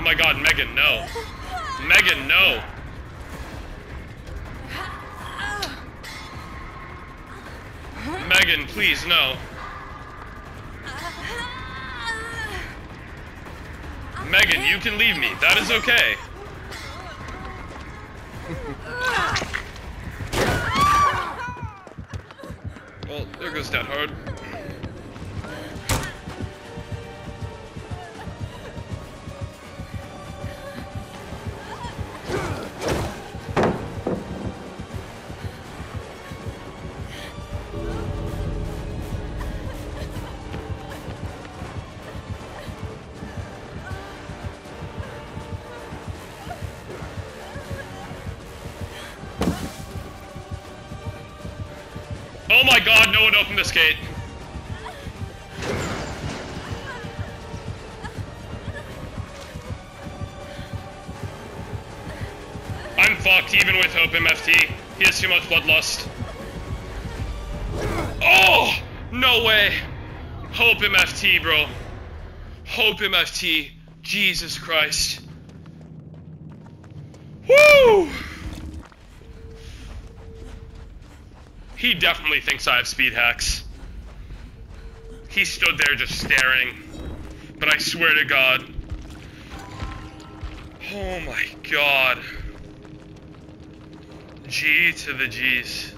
Oh my god, Megan, no. Megan, no. Megan, please, no. Megan, you can leave me. That is okay. well, there goes that hard. Oh my god, no one opened this gate. I'm fucked even with Hope MFT. He has too much bloodlust. Oh! No way! Hope MFT, bro. Hope MFT. Jesus Christ. Woo! He definitely thinks I have speed hacks. He stood there just staring. But I swear to God. Oh my God. G to the G's.